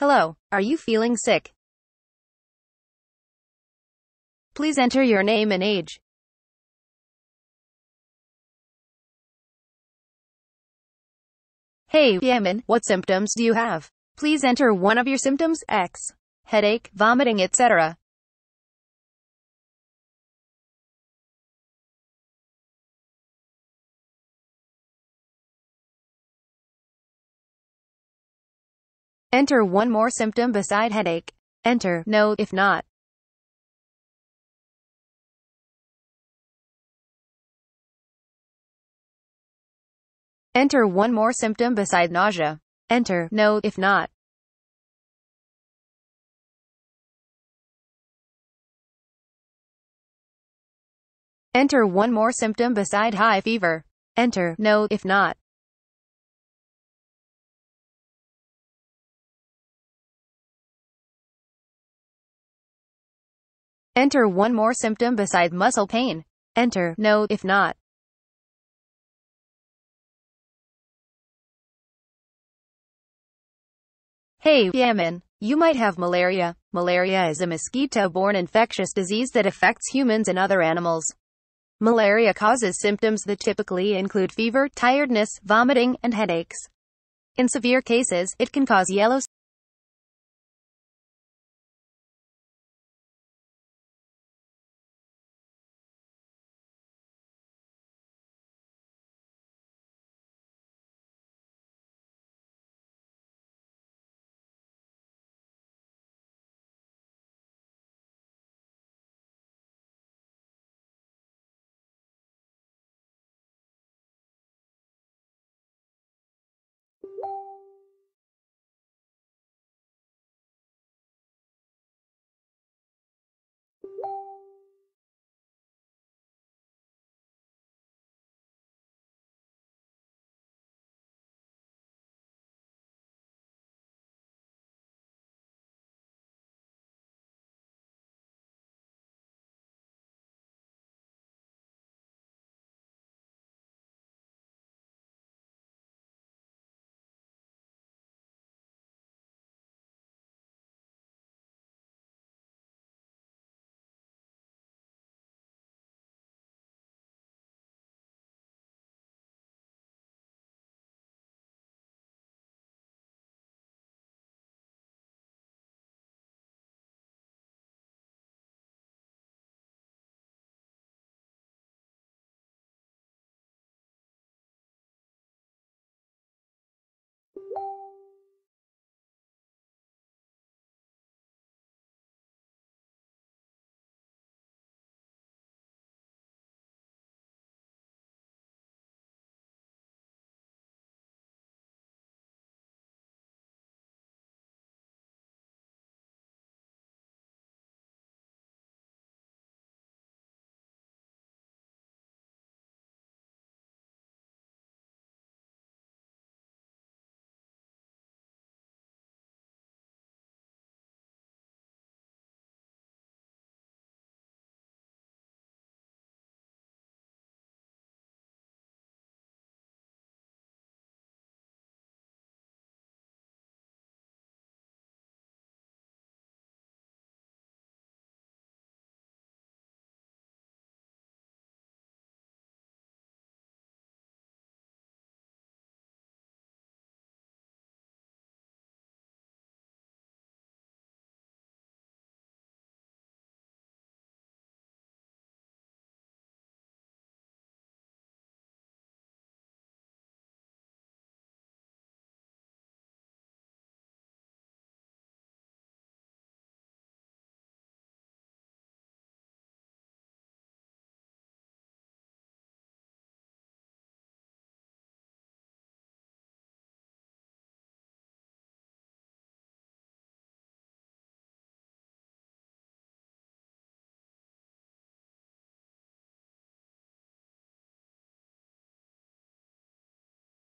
Hello, are you feeling sick? Please enter your name and age. Hey, Yemen, what symptoms do you have? Please enter one of your symptoms, X. Headache, vomiting, etc. Enter one more symptom beside headache. Enter no if not. Enter one more symptom beside nausea. Enter no if not. Enter one more symptom beside high fever. Enter no if not. Enter one more symptom beside muscle pain. Enter no if not. Hey, Yemen, you might have malaria. Malaria is a mosquito-borne infectious disease that affects humans and other animals. Malaria causes symptoms that typically include fever, tiredness, vomiting, and headaches. In severe cases, it can cause yellow